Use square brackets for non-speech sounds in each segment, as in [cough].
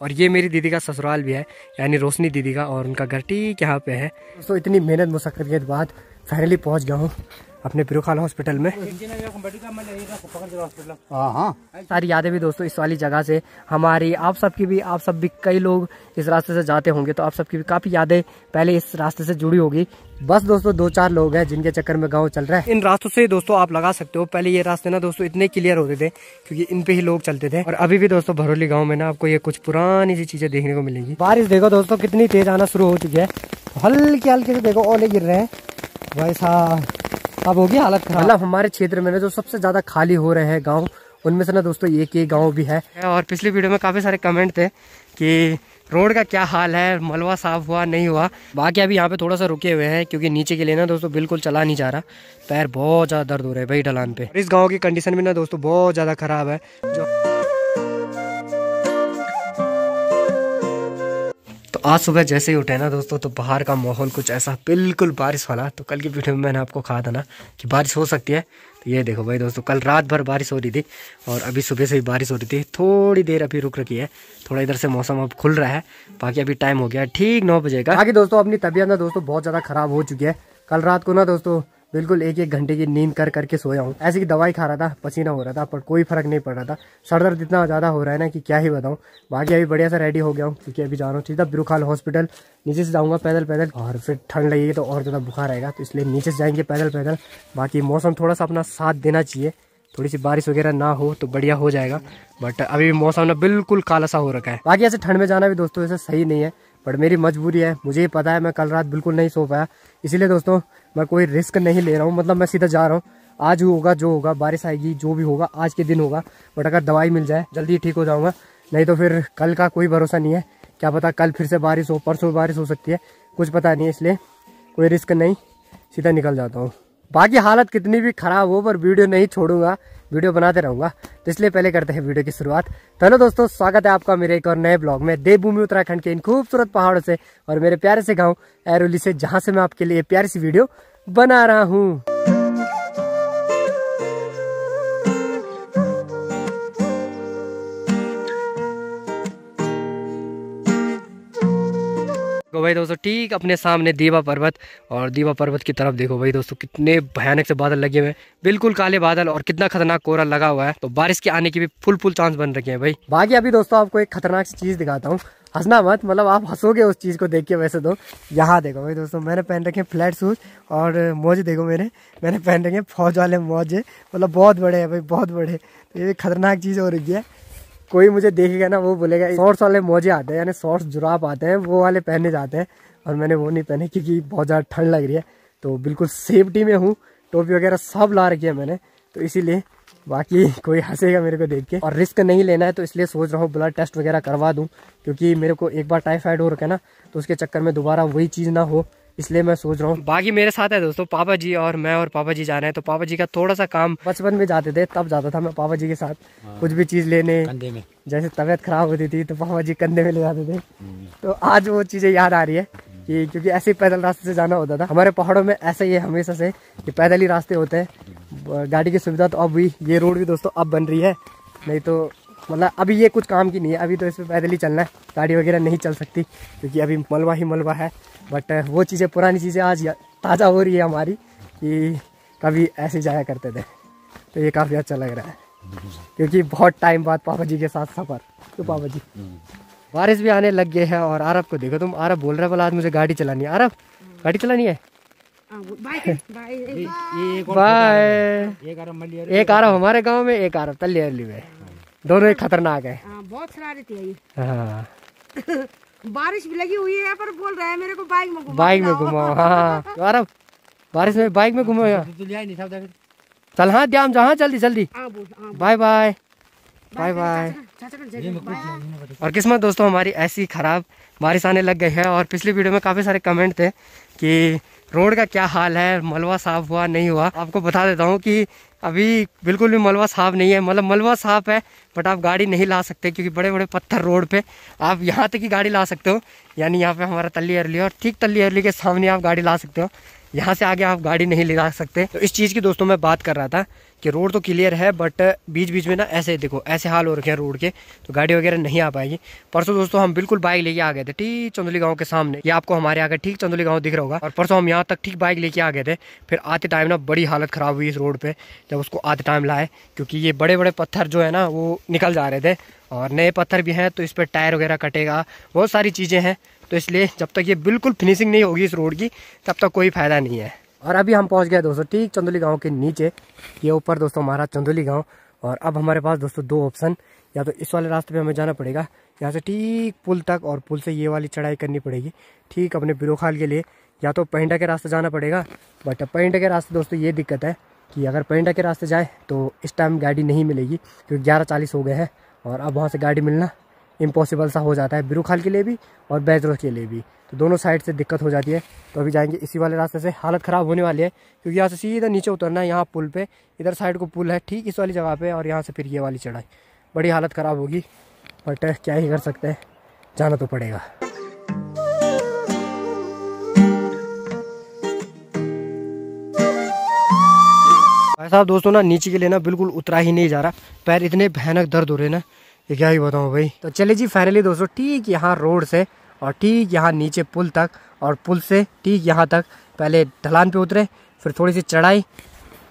और ये मेरी दीदी का ससुराल भी है, यानी रोशनी दीदी का और उनका घर ठीक यहाँ पे है। दोस्तों, इतनी मेहनत मुशक्क़त के बाद फाइनली पहुँच गया हूँ। अपने पिरुखाल हॉस्पिटल में। हाँ हाँ। सारी यादें भी दोस्तों इस वाली जगह से। हमारी आप सबकी भी आप सब भी कई लोग इस रास्ते से जाते होंगे तो आप सबकी भी काफ़ी यादें पहले इस रास्ते से जुड़ी होगी। बस दोस्तों दो चार लोग हैं जिनके चक्कर में गाँव चल रहा है। इन रास्तों से दोस्तों आप लगा सकते हो। पहले ये रास्ते ना दोस्तों इतने क्लियर होते थे क्योंकि इन पे ही लोग चलते थे। और अभी भी दोस्तों भरोली गाँव में ना आपको ये कुछ पुरानी सी चीज़ें देखने को मिलेंगी। बारिश देखो दोस्तों कितनी तेज आना शुरू हो चुकी है। हल्के हल्के से देखो ओले गिर रहे हैं। वैसा अब होगी हालत खराब। मतलब हमारे क्षेत्र में ना जो सबसे ज़्यादा खाली हो रहे हैं गाँव उनमें से ना दोस्तों एक एक गाँव भी है। और पिछली वीडियो में काफ़ी सारे कमेंट थे कि रोड का क्या हाल है मलवा साफ़ हुआ नहीं हुआ। बाकी अभी यहाँ पे थोड़ा सा रुके हुए हैं क्योंकि नीचे के लिए ना दोस्तों बिल्कुल चला नहीं जा रहा। पैर बहुत ज़्यादा दर्द हो रहे हैं भाई ढलान पे। इस गाँव की कंडीशन भी ना दोस्तों बहुत ज़्यादा खराब है। जो तो आज सुबह जैसे ही उठे ना दोस्तों तो बाहर का माहौल कुछ ऐसा बिल्कुल बारिश वाला। तो कल की वीडियो में मैंने आपको कहा था ना कि बारिश हो सकती है। तो ये देखो भाई दोस्तों, कल रात भर बारिश हो रही थी और अभी सुबह से ही बारिश हो रही थी। थोड़ी देर अभी रुक रखी है। थोड़ा इधर से मौसम अब खुल रहा है। बाकी अभी टाइम हो गया, ठीक नौ बजे का। बाकी दोस्तों, अपनी तबीयत ना दोस्तों बहुत ज़्यादा खराब हो चुकी है। कल रात को ना दोस्तों बिल्कुल एक एक घंटे की नींद कर करके सोया हूँ। ऐसी की दवाई खा रहा था, पसीना हो रहा था, पर कोई फ़र्क नहीं पड़ रहा था। सर दर्द इतना ज़्यादा हो रहा है ना कि क्या ही बताऊँ। बाकी अभी बढ़िया सा रेडी हो गया हूँ, क्योंकि अभी जा रहा हूँ सीधा बिरुखाल हॉस्पिटल नीचे से जाऊँगा पैदल पैदल, और फिर ठंड लगेगी तो और ज़्यादा बुखार आएगा तो इसलिए नीचे से जाएँगे पैदल पैदल। बाकी मौसम थोड़ा सा अपना साथ देना चाहिए। थोड़ी सी बारिश वगैरह ना हो तो बढ़िया हो जाएगा बट अभी मौसम ना बिल्कुल काला सा हो रखा है। बाकी ऐसे ठंड में जाना भी दोस्तों ऐसे सही नहीं है। बट मेरी मजबूरी है, मुझे ही पता है, मैं कल रात बिल्कुल नहीं सो पाया। इसीलिए दोस्तों, मैं कोई रिस्क नहीं ले रहा हूँ। मतलब मैं सीधा जा रहा हूँ। आज होगा, जो होगा, बारिश आएगी, जो भी होगा, आज के दिन होगा। बट अगर दवाई मिल जाए, जल्दी ठीक हो जाऊँगा। नहीं तो फिर कल का कोई भरोसा नहीं है। क्या पता कल फिर से बारिश हो, परसों बारिश हो सकती है। कुछ पता नहीं इसलिए कोई रिस्क नहीं। सीधा निकल जाता हूँ। बाकी हालत कितनी भी खराब हो, पर वीडियो नहीं छोड़ूँगा। वीडियो बनाते रहूँगा। तो इसलिए पहले करते हैं वीडियो की शुरुआत। तो हेलो दोस्तों, स्वागत है आपका मेरे एक और नए ब्लॉग में। देवभूमि उत्तराखंड के इन खूबसूरत पहाड़ों से और मेरे प्यारे से गाँव एरोली से, जहाँ से मैं आपके लिए प्यारी सी वीडियो बना रहा हूँ। देखो भाई दोस्तों, ठीक अपने सामने दीवा पर्वत और दीवा पर्वत की तरफ़ देखो भाई दोस्तों, कितने भयानक से बादल लगे हुए हैं। बिल्कुल काले बादल और कितना खतरनाक कोहरा लगा हुआ है। तो बारिश के आने की भी फुल फुल चांस बन रखे हैं भाई। बाकी अभी दोस्तों आपको एक खतरनाक सी चीज़ दिखाता हूँ। हंसना मत मतलब आप हंसोगे उस चीज़ को देख के वैसे तो। यहाँ देखो भाई दोस्तों, मैंने पहन रखे फ्लैट शूज़ और मोजे देखो मेरे। मैंने पहन रखे फौज वाले मोजे मतलब बहुत बड़े हैं भाई, बहुत बड़े। तो ये खतरनाक चीज़ हो रही है। कोई मुझे देखेगा ना, वो बोलेगा शॉर्ट्स वाले मोजे आते हैं, यानी शॉर्ट्स जुराब आते हैं, वो वाले पहने जाते हैं। और मैंने वो नहीं पहने क्योंकि बहुत ज़्यादा ठंड लग रही है। तो बिल्कुल सेफ्टी में हूँ, टोपी वगैरह सब ला रखी है मैंने। तो इसीलिए बाकी कोई हंसेगा मेरे को देख के। और रिस्क नहीं लेना है तो इसलिए सोच रहा हूँ ब्लड टेस्ट वगैरह करवा दूँ, क्योंकि मेरे को एक बार टाइफाइड हो रखा है ना तो उसके चक्कर में दोबारा वही चीज़ ना हो। इसलिए मैं सोच रहा हूँ। बाकी मेरे साथ है दोस्तों पापा जी और मैं और पापा जी जा रहे हैं तो पापा जी का थोड़ा सा काम बचपन में जाते थे तब जाता था मैं पापा जी के साथ। हाँ। कुछ भी चीज़ लेने में। जैसे तबीयत खराब होती थी तो पापा जी कंधे में ले जाते थे। हम्म। तो आज वो चीज़ें याद आ रही है कि क्योंकि ऐसे ही पैदल रास्ते से जाना होता था। हमारे पहाड़ों में ऐसा ही है हमेशा से कि पैदल ही रास्ते होते हैं। गाड़ी की सुविधा तो अब भी ये रोड भी दोस्तों अब बन रही है। नहीं तो मतलब अभी ये कुछ काम की नहीं है अभी तो इसमें पैदल ही चलना है। गाड़ी वगैरह नहीं चल सकती क्योंकि अभी मलबा ही मलबा है। बट वो चीज़ें पुरानी चीज़ें आज ताज़ा हो रही है हमारी कि कभी ऐसे जाया करते थे। तो ये काफ़ी अच्छा लग रहा है। क्योंकि बहुत टाइम बाद पापा जी के साथ सफ़र। तो पापा जी? बारिश भी आने लग गए हैं और आरब को देखो तुम आरब बोल रहे हो बोला आज मुझे गाड़ी चलानी है। आरब गाड़ी चलानी है? बाय। [laughs] एक आरब हमारे गाँव में एक आरब तल्ली में। दोनों ही खतरनाक है। हाँ, बहुत शरारती है हाँ। [laughs] बारिश भी लगी हुई है पर बोल रहा है मेरे को बाइक में बाइक में घुमाओ हाँ [laughs] तो बारिश में बाइक में घुमाओ चल हाँ ध्यान जहाँ जल्दी जल्दी। Bye bye. बाय बाय और किस्मत दोस्तों हमारी ऐसी खराब बारिश आने लग गई है और पिछली वीडियो में काफ़ी सारे कमेंट थे कि रोड का क्या हाल है मलबा साफ़ हुआ नहीं हुआ। आपको बता देता हूँ कि अभी बिल्कुल भी मलबा साफ़ नहीं है। मतलब मलबा साफ़ है बट आप गाड़ी नहीं ला सकते क्योंकि बड़े बड़े पत्थर रोड पे। आप यहाँ तक ही गाड़ी ला सकते हो यानी यहाँ पे हमारा तल्ली अरली और ठीक तल्ली अरली के सामने आप गाड़ी ला सकते हो। यहाँ से आगे आप गाड़ी नहीं ले जा सकते। तो इस चीज़ की दोस्तों मैं बात कर रहा था कि रोड तो क्लियर है बट बीच बीच में ना ऐसे देखो, ऐसे हाल हो रखे हैं रोड के तो गाड़ी वगैरह नहीं आ पाएगी। परसों दोस्तों हम बिल्कुल बाइक लेके आ गए थे, ठीक चंदोली गाँव के सामने। ये आपको हमारे आगे ठीक चंदोली गाँव दिख रहा होगा। और परसों हम यहाँ तक ठीक बाइक लेके आ गए थे। फिर आते टाइम ना बड़ी हालत खराब हुई इस रोड पर जब उसको आते टाइम लाए, क्योंकि ये बड़े बड़े पत्थर जो है ना, वो निकल जा रहे थे। और नए पत्थर भी हैं तो इस पर टायर वगैरह कटेगा, बहुत सारी चीज़ें हैं। तो इसलिए जब तक ये बिल्कुल फिनिशिंग नहीं होगी इस रोड की, तब तक कोई फ़ायदा नहीं है। और अभी हम पहुँच गए दोस्तों ठीक चंदोली गाँव के नीचे। ये ऊपर दोस्तों हमारा चंदोली गाँव। और अब हमारे पास दोस्तों दो ऑप्शन या तो इस वाले रास्ते पे हमें जाना पड़ेगा यहाँ से ठीक पुल तक और पुल से ये वाली चढ़ाई करनी पड़ेगी, ठीक अपने बिरोखाल के लिए, या तो पेंडा के रास्ते जाना पड़ेगा। बट पेंडा के रास्ते दोस्तों ये दिक्कत है कि अगर पेंडा के रास्ते जाए तो इस टाइम गाड़ी नहीं मिलेगी, क्योंकि ग्यारह चालीस हो गए हैं, और अब वहाँ से गाड़ी मिलना इम्पॉसिबल सा हो जाता है बिरुखाल के लिए भी और बैजरोज के लिए भी। तो दोनों साइड से दिक्कत हो जाती है। तो अभी जाएँगे इसी वाले रास्ते से। हालत ख़राब होने वाली है, क्योंकि यहाँ से सीधा नीचे उतरना है, यहाँ पुल पे। इधर साइड को पुल है, ठीक इस वाली जगह पे, और यहाँ से फिर ये वाली चढ़ाई। बड़ी हालत ख़राब होगी, बट क्या ही कर सकते हैं, जाना तो पड़ेगा। भाई साहब, दोस्तों ना, नीचे के लिए ना बिल्कुल उतरा ही नहीं जा रहा। पैर इतने भयानक दर्द हो रहे ना, ये क्या ही बताऊँ भाई। तो चले जी, फाइनली दोस्तों, ठीक यहाँ रोड से और ठीक यहाँ नीचे पुल तक, और पुल से ठीक यहाँ तक पहले ढलान पे उतरे, फिर थोड़ी सी चढ़ाई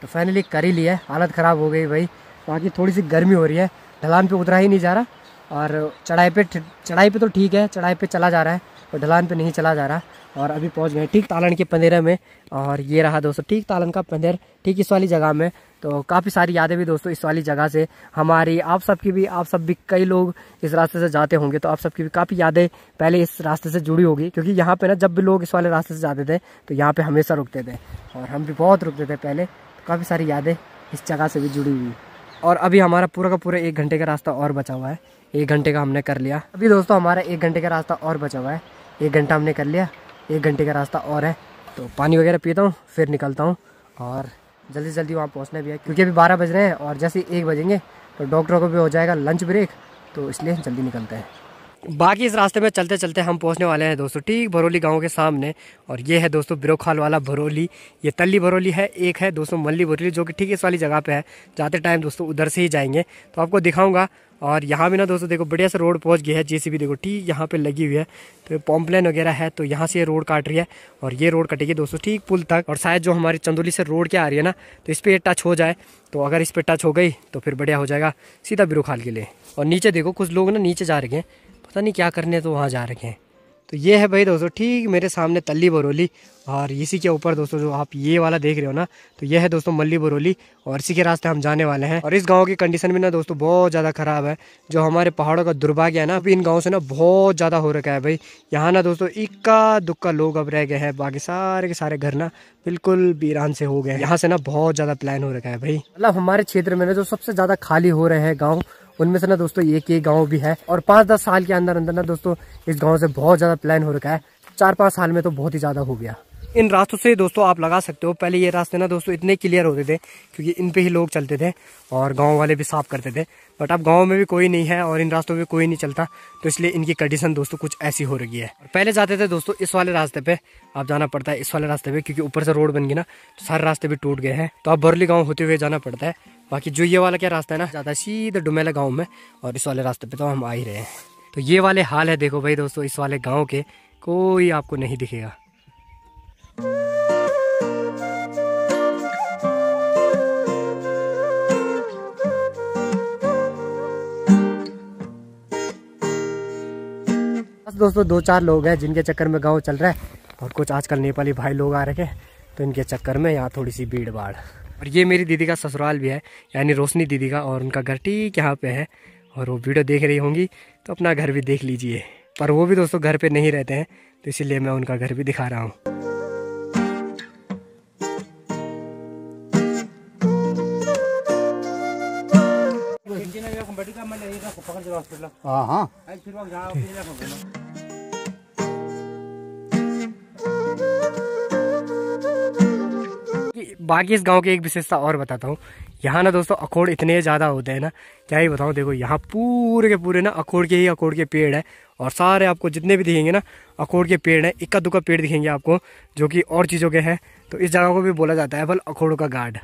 तो फाइनली कर ही लिया हालत ख़राब हो गई भाई। बाकी थोड़ी सी गर्मी हो रही है। ढलान पे उतरा ही नहीं जा रहा, और चढ़ाई पे चढ़ाई पे तो ठीक है, चढ़ाई पे चला जा रहा है। और ढलान पे नहीं चला जा रहा और अभी पहुँच गए ठीक तालन के पंदेरा में और ये रहा दोस्तों, ठीक तालन का पंदेर ठीक इस वाली जगह में। तो काफ़ी सारी यादें भी दोस्तों इस वाली जगह से। हमारी, आप सबकी भी, आप सब भी कई लोग इस रास्ते से जाते होंगे तो आप सबकी भी काफ़ी यादें पहले इस रास्ते से जुड़ी होगी, क्योंकि यहाँ पे ना जब भी लोग इस वाले रास्ते से जाते थे तो यहाँ पे हमेशा रुकते थे। और हम भी बहुत रुकते थे पहले तो काफ़ी सारी यादें इस जगह से भी जुड़ी हुई। और अभी हमारा पूरा का पूरा एक घंटे का रास्ता और बचा हुआ है। एक घंटे का हमने कर लिया। अभी दोस्तों हमारा एक घंटे का रास्ता और बचा हुआ है। एक घंटा हमने कर लिया, एक घंटे का रास्ता और है। तो पानी वगैरह पीता हूँ, फिर निकलता हूँ और जल्दी जल्दी वहाँ पहुँचना भी है, क्योंकि अभी बारह बज रहे हैं और जैसे एक बजेंगे तो डॉक्टरों को भी हो जाएगा लंच ब्रेक तो इसलिए जल्दी निकलते हैं। बाकी इस रास्ते में चलते चलते हम पहुँचने वाले हैं दोस्तों, ठीक भरोली गाँव के सामने। और ये है दोस्तों बिरोखाल वाला भरोली। ये तल्ली भरोली है, एक है दोस्तों मल्ली भरोली, जो कि ठीक इस वाली जगह पे है। जाते टाइम दोस्तों उधर से ही जाएँगे। तो आपको दिखाऊँगा, और यहाँ भी ना दोस्तों देखो बढ़िया से रोड पहुँच गया है, जेसीबी देखो ठीक यहाँ पे लगी हुई है। तो पॉम्पलेन वगैरह है तो यहाँ से ये रोड काट रही है, और ये रोड कटेगी दोस्तों ठीक पुल तक। और शायद जो हमारी चंदोली से रोड क्या आ रही है ना तो इस पर टच हो जाए। तो अगर इस पर टच हो गई तो फिर बढ़िया हो जाएगा, सीधा बिरोखाल के लिए। और नीचे देखो कुछ लोग ना नीचे जा रहे हैं। पता नहीं क्या करने तो वहाँ जा रखे हैं। तो ये है भाई दोस्तों, ठीक मेरे सामने तल्ली बरोली और इसी के ऊपर दोस्तों, जो आप ये वाला देख रहे हो ना तो ये है दोस्तों मल्ली बरोली और इसी के रास्ते हम जाने वाले हैं। और इस गाँव की कंडीशन भी ना दोस्तों, बहुत ज़्यादा ख़राब है। जो हमारे पहाड़ों का दुर्भाग्य है ना, अभी इन गाँव से ना बहुत ज़्यादा हो रखा है भाई। यहाँ ना दोस्तों, इक्का दुक्का लोग अब रह गए हैं, बाकी सारे के सारे घर ना बिल्कुल वीरान से हो गए यहाँ से ना बहुत ज़्यादा प्लान हो रखा है भाई। मतलब हमारे क्षेत्र में ना जो सबसे ज़्यादा खाली हो रहे हैं गाँव उनमें से ना दोस्तों एक एक गाँव भी है और पाँच दस साल के अंदर अंदर ना दोस्तों इस गाँव से बहुत ज़्यादा प्लान हो रखा है। चार पाँच साल में तो बहुत ही ज़्यादा हो गया। इन रास्तों से दोस्तों आप लगा सकते हो। पहले ये रास्ते ना दोस्तों इतने क्लियर होते थे, क्योंकि इन पे ही लोग चलते थे और गाँव वाले भी साफ़ करते थे। बट अब गाँव में भी कोई नहीं है और इन रास्तों में कोई नहीं चलता तो इसलिए इनकी कंडीशन दोस्तों कुछ ऐसी हो रही है। पहले जाते थे दोस्तों इस वाले रास्ते पे आप जाना पड़ता है इस वाले रास्ते पे, क्योंकि ऊपर से रोड बन गई ना तो सारे रास्ते भी टूट गए हैं। तो अब बरली गाँव होते हुए जाना पड़ता है। बाकी जो ये वाला क्या रास्ता है ना, जाता है सीधे डुमेला गाँव में और इस वाले रास्ते पे तो हम आ ही रहे हैं। तो ये वाले हाल है देखो भाई दोस्तों, इस वाले गाँव के, कोई आपको नहीं दिखेगा। दोस्तों दो चार लोग हैं जिनके चक्कर में गाँव चल रहा है और कुछ आजकल नेपाली भाई लोग आ रखे तो इनके चक्कर में यहाँ थोड़ी सी भीड़ भाड़। और ये मेरी दीदी का ससुराल भी है यानी रोशनी दीदी का और उनका घर ठीक यहाँ पे है और वो वीडियो देख रही होंगी तो अपना घर भी देख लीजिए। पर वो भी दोस्तों घर पे नहीं रहते हैं तो इसीलिए मैं उनका घर भी दिखा रहा हूँ। हाँ हाँ। बाकी इस गाँव की एक विशेषता और बताता हूँ। यहाँ ना दोस्तों, अखोड़ इतने ज़्यादा होते हैं ना, क्या ही बताऊँ, देखो यहाँ पूरे के पूरे ना अखोड़ के ही अखोड़ के पेड़ है और सारे आपको जितने भी दिखेंगे ना, अखोड़ के पेड़ हैं इक्का दुक्का पेड़ दिखेंगे आपको, जो कि और चीज़ों के हैं। तो इस जगह को भी बोला जाता है फल अखोड़ का गार्ड।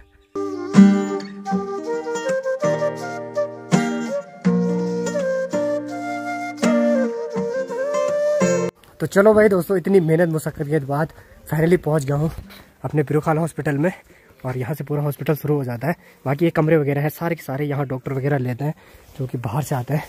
तो चलो भाई दोस्तों, इतनी मेहनत मुशक्क़त के बाद फाइनली पहुँच गया हूँ। अपने बिरोखाल हॉस्पिटल में, और यहाँ से पूरा हॉस्पिटल शुरू हो जाता है। बाकी ये कमरे वगैरह है, सारे के सारे यहाँ डॉक्टर वगैरह लेते हैं, जो कि बाहर से आते हैं।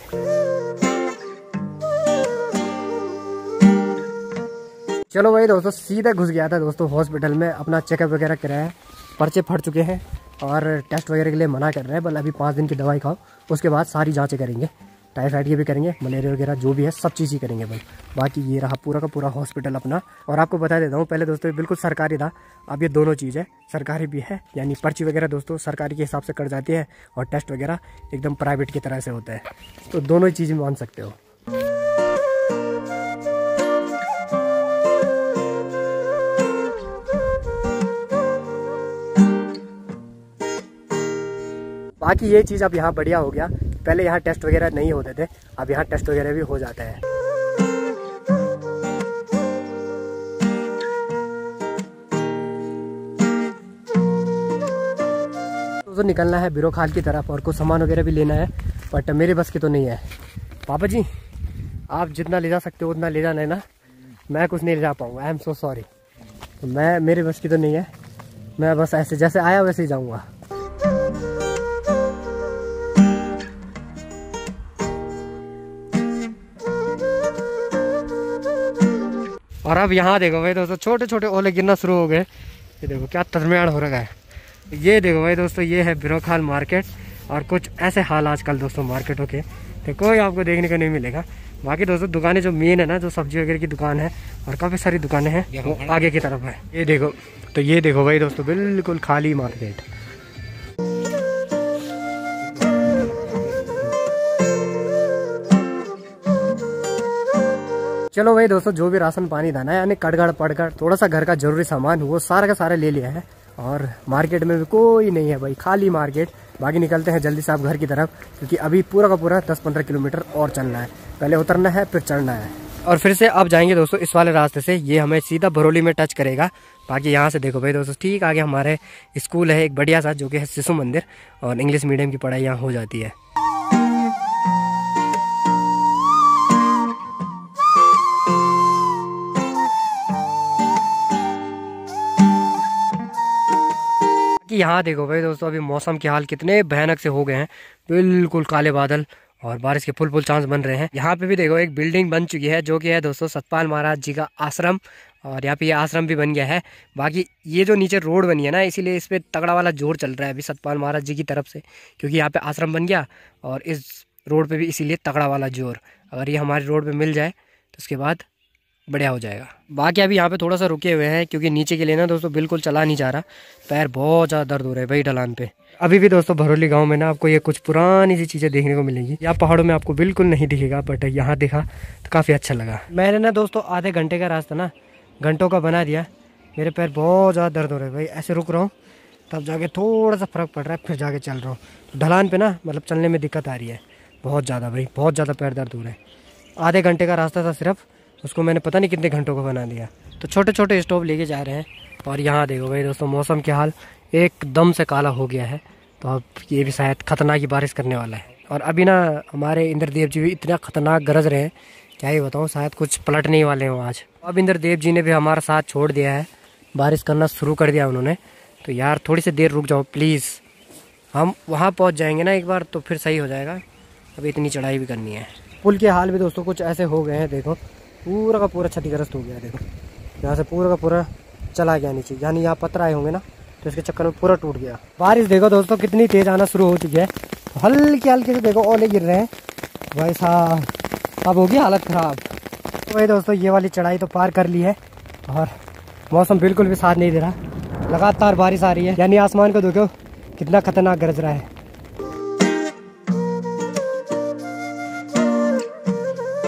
चलो भाई दोस्तों, सीधा घुस गया था दोस्तों हॉस्पिटल में, अपना चेकअप वगैरह कराया, पर्चे फट चुके हैं, और टेस्ट वगैरह के लिए मना कर रहे हैं, बल अभी पाँच दिन की दवाई खाओ, उसके बाद सारी जांचें करेंगे। टाइफाइड की भी करेंगे, मलेरिया वगैरह जो भी है, सब चीज़ ही करेंगे भाई। बाकी ये रहा पूरा का पूरा हॉस्पिटल अपना। और आपको बता देता हूँ, पहले दोस्तों बिल्कुल सरकारी था। अब ये दोनों चीज़ है, सरकारी भी है, यानी पर्ची वगैरह दोस्तों सरकारी के हिसाब से कट जाती है और टेस्ट वगैरह एकदम प्राइवेट की तरह से होता है। तो दोनों चीज़ मान सकते हो। बाकी ये चीज़ अब यहाँ बढ़िया हो गया। पहले यहाँ टेस्ट वगैरह नहीं होते थे, अब यहाँ टेस्ट वगैरह भी हो जाता है। तो निकलना है बिरो खाल की तरफ़ और कुछ सामान वगैरह भी लेना है बट मेरे बस की तो नहीं है। पापा जी, आप जितना ले जा सकते हो उतना ले जाना है ना? मैं कुछ नहीं ले जा पाऊँगा आई एम सो सॉरी मैं, मेरे बस की तो नहीं है, मैं बस ऐसे, जैसे आया वैसे ही जाऊँगा। और अब यहाँ देखो भाई दोस्तों छोटे छोटे ओले गिरना शुरू हो गए। ये देखो क्या दरमियान हो रहा है। ये देखो भाई दोस्तों ये है बिरोखाल मार्केट और कुछ ऐसे हाल आजकल दोस्तों मार्केटों के। तो कोई आपको देखने को नहीं मिलेगा। बाकी दोस्तों दुकानें जो मेन है ना जो सब्ज़ी वगैरह की दुकान है और काफ़ी सारी दुकानें हैं वो आगे की तरफ़ है। ये देखो तो ये देखो भाई दोस्तों बिल्कुल खाली मार्केट। चलो भाई दोस्तों, जो भी राशन पानी दाना यानी कटगड़ पड़गड़ थोड़ा सा घर का ज़रूरी सामान वो सारा का सारा ले लिया है। और मार्केट में भी कोई नहीं है भाई, खाली मार्केट। बाकी निकलते हैं जल्दी से आप घर की तरफ़, क्योंकि अभी पूरा का पूरा दस पंद्रह किलोमीटर और चलना है। पहले उतरना है, फिर चढ़ना है। और फिर से आप जाएँगे दोस्तों, इस वाले रास्ते से। ये हमें सीधा भरोली में टच करेगा। बाकी यहाँ से देखो भाई दोस्तों, ठीक आगे हमारे स्कूल है, एक बढ़िया सा, जो कि है शिशु मंदिर। और इंग्लिश मीडियम की पढ़ाई यहाँ हो जाती है। कि यहाँ देखो भाई दोस्तों, अभी मौसम के हाल कितने भयानक से हो गए हैं। बिल्कुल काले बादल और बारिश के फुल फुल चांस बन रहे हैं। यहाँ पे भी देखो एक बिल्डिंग बन चुकी है, जो कि है दोस्तों सतपाल महाराज जी का आश्रम और यहाँ पे ये आश्रम भी बन गया है। बाकी ये जो नीचे रोड बनी है ना, इसीलिए इस पर तगड़ा वाला ज़ोर चल रहा है अभी सतपाल महाराज जी की तरफ़ से, क्योंकि यहाँ पे आश्रम बन गया और इस रोड पे भी इसीलिए तगड़ा वाला ज़ोर। अगर ये हमारे रोड पे मिल जाए तो उसके बाद बढ़िया हो जाएगा। बाकी अभी यहाँ पे थोड़ा सा रुके हुए हैं, क्योंकि नीचे के लिए ना दोस्तों बिल्कुल चला नहीं जा रहा। पैर बहुत ज़्यादा दर्द हो रहा है भाई ढलान पे। अभी भी दोस्तों भरोली गाँव में ना आपको ये कुछ पुरानी सी चीज़ें देखने को मिलेंगी। यहाँ पहाड़ों में आपको बिल्कुल नहीं दिखेगा बट यहाँ देखा तो काफ़ी अच्छा लगा। मैंने ना दोस्तों आधे घंटे का रास्ता ना घंटों का बना दिया। मेरे पैर बहुत ज़्यादा दर्द हो रहे भाई। ऐसे रुक रहा हूँ, तब जाके थोड़ा सा फ़र्क पड़ रहा है, फिर जाके चल रहा हूँ। तो ढलान पे ना मतलब चलने में दिक्कत आ रही है, बहुत ज़्यादा भाई, बहुत ज़्यादा पैर दर्द हो रहा है। आधे घंटे का रास्ता था सिर्फ़ उसको मैंने पता नहीं कितने घंटों का बना दिया। तो छोटे छोटे स्टोव लेके जा रहे हैं और यहाँ देखो भाई दोस्तों, मौसम के हाल एकदम से काला हो गया है। तो अब ये भी शायद खतरनाक ही बारिश करने वाला है। और अभी ना हमारे इंद्रदेव जी भी इतना खतरनाक गरज रहे हैं, क्या ही बताऊँ, शायद कुछ पलटने वाले हों आज। अब इंद्रदेव जी ने भी हमारा साथ छोड़ दिया है। बारिश करना शुरू कर दिया उन्होंने। तो यार थोड़ी सी देर रुक जाओ, प्लीज़। हम वहाँ पहुँच जाएँगे ना एक बार तो फिर सही हो जाएगा। अभी इतनी चढ़ाई भी करनी है। पुल के हाल भी दोस्तों कुछ ऐसे हो गए हैं, देखो। पूरा का पूरा क्षतिग्रस्त हो गया देखो। यहाँ से पूरा का पूरा चला गया नीचे। यानी यहाँ पत्थर आए होंगे ना तो इसके चक्कर में पूरा टूट गया। बारिश देखो दोस्तों, कितनी तेज आना शुरू हो चुकी है। हल्के हल्के से देखो ओले गिर रहे हैं। भाई साहब, अब होगी हालत ख़राब। तो भाई दोस्तों, ये वाली चढ़ाई तो पार कर ली है, और मौसम बिल्कुल भी साथ नहीं दे रहा। लगातार बारिश आ रही है। यानी आसमान को देखो, कितना खतरनाक गरज रहा है।